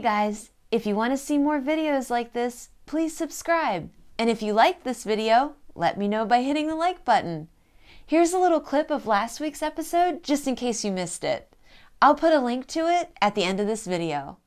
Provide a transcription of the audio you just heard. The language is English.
Guys, if you want to see more videos like this, please subscribe. And if you like this video, let me know by hitting the like button. Here's a little clip of last week's episode just in case you missed it. I'll put a link to it at the end of this video.